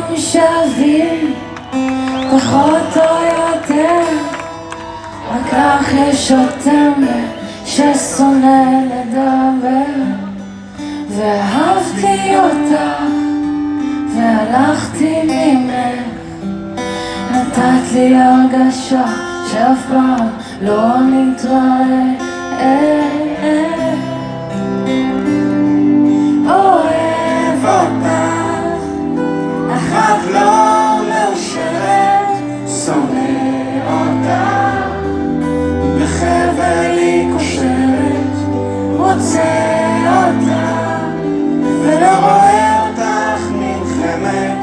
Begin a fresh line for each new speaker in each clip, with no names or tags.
שנינו שווים, פחות או יותר, רק לך יש אותם ששונא לדבר. ואהבתי אותך, והלכתי ממך, נתת לי הרגשה שאף פעם לא נתראה. אה, אה. רוצה אותך ולא רואה אותך נלחמת.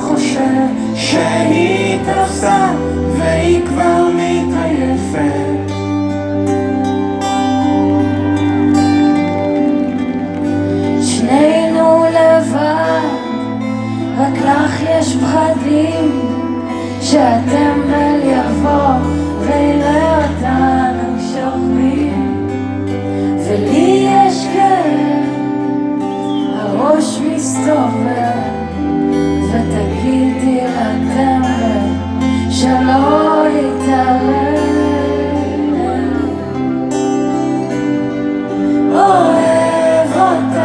חושב שהיא תפסה והיא כבר מתעייפת. שנינו לבד, רק לך יש פחדים שהטמבל ולי יש כאב, הראש מסתובב ותגידי לטמבל שלא יתערב. אוהב אותך,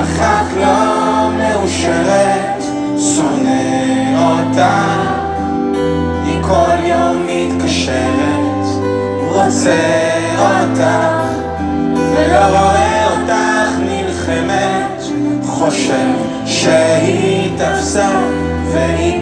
אך את לא מאושרת, שונא אותה, היא כל יום מתקשרת, רוצה אותה, ולא רואה אותך נלחמת, חושב שהיא תפסה, והיא